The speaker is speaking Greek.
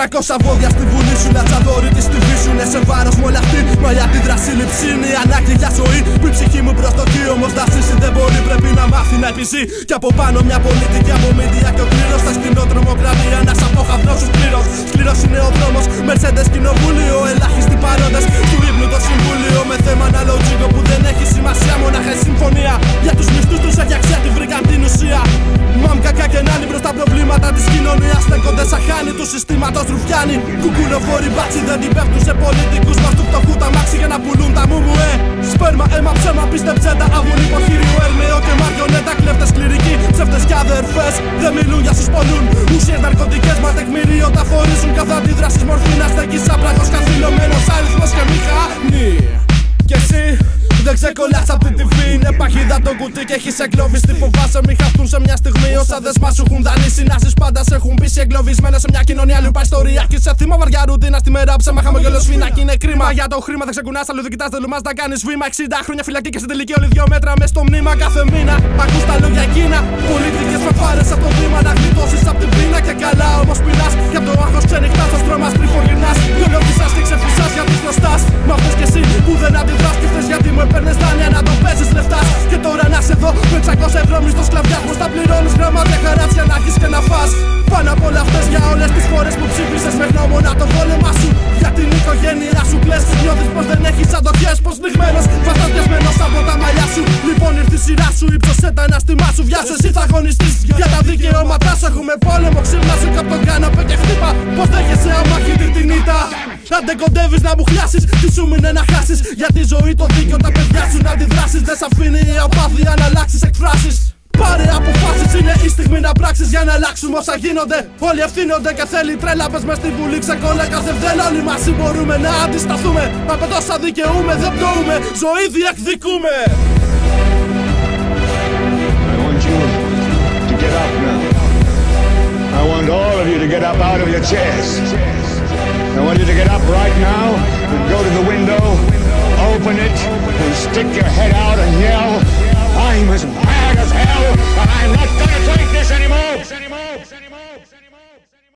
Τρακόσα βόδια στη βουλή σου να τσαδόρι τη στη Είναι σε βάρος μου όλη αυτή. Μα για τη δράση λειψίνη ανάγκη για ζωή. Που η ψυχή μου προσδοκεί όμως να ζήσει δεν μπορεί. Πρέπει να μάθει να επιζεί. Και από πάνω μια πολιτική από μύδια και ο κλήρος. Θα σκηνό τρομοκρατία ένας αποχαυνό σου σκληρός. Σκληρός είναι ο δρόμος. Μερσέντε κοινοβούλιο. Ελάχιστοι παρόντες του ύπνου το συμβούλιο. Με θέμα αναλογικό που δεν έχει σημασία. Μονάχα η συμφωνία. Για τους μισθούς τους έχει αξία τη βρήκαν την ουσία. Στέκονται σαν χάνη του συστήματο ρουφιάνι. Κουκουλοφόροι μπάτσι δεν την πέφτουν σε πολιτικούς μας του φτωχού τα μάξι για να πουλούν τα μουμουέ. Σπέρμα, αίμα, ψέμα, πίστεψε τα αβούν υποχείριο έρμεο και μαριονέτα κλέφτες κληρικοί. Ψεύτες και αδερφές δεν μιλούν για σου πολλούν. Ουσίες ναρκωτικές μα τεκμήριο τα φορίζουν. Καθ' αντίδρασης μορφή να στέκει ξεκολλά από την TV. Είναι παχύδα το κουτί και έχεις εγκλωβιστεί. Τι φοβάσαι, μη χαθούν σε μια στιγμή. Όσα δεσμά σου έχουν δανείσει να πάντα σε έχουν πείσει. Εγκλωβισμένα σε μια κοινωνία λουπά ιστορία. Και σε θύμα βαριά ρουτίνα στη μέρα ψέμα χαμογελό σφινάκι είναι κρίμα. Για το χρήμα θα ξεκουνάς, αλλού δεν κοιτάς, δεν λουμάς να κάνεις βήμα. 60 χρόνια φυλακή και στην τελική όλοι δύο μέτρα μες στο μνήμα κάθε μήνα. Ακούς τα λόγια εκείνα. Πολίτικες φαφάρες από το βήμα να γλιτώσεις Πάνω από όλα αυτέ για όλες τις χώρες που ψήφισες με γνώμονα το βόλεμά σου. Για την οικογένειά σου κλε. Νιώθεις πως δεν έχεις αντοχές, πως πνιγμένος. Φαντασιασμένο από τα μαλλιά σου. Λοιπόν ήρθε η σειρά σου, ύψωσε τα αναστημά σου. Βιάσου εσύ θα αγωνιστείς για τα δικαιώματά σου. Έχουμε πόλεμο, ξύπνα σου κάπου τον κάναπε και χτύπα. Πώ δέχεσαι αμάχη την ήττα. Αν δεν κοντεύεις να μου χλιάσεις, τι σου μείνε να χάσεις. Για τη ζωή το δίκαιο τα παιδιά σου να αντιδράσεις. Δεν σ' αφήνει η απάθεια να αλλάξεις αλλάξουμε όσα γίνονται. Όλοι ευθύνονται και θέλει τρέλαπε μες στην βουλή. ξεκόλα κάθε βδέλα. Όλοι μαζί μπορούμε να αντισταθούμε. Μα πετώσα δικαιούμε, δεν πτωούμε. Ζωή διεκδικούμε. I want you to get up right now and go to the window, open it, and stick your head out and yell, I'm as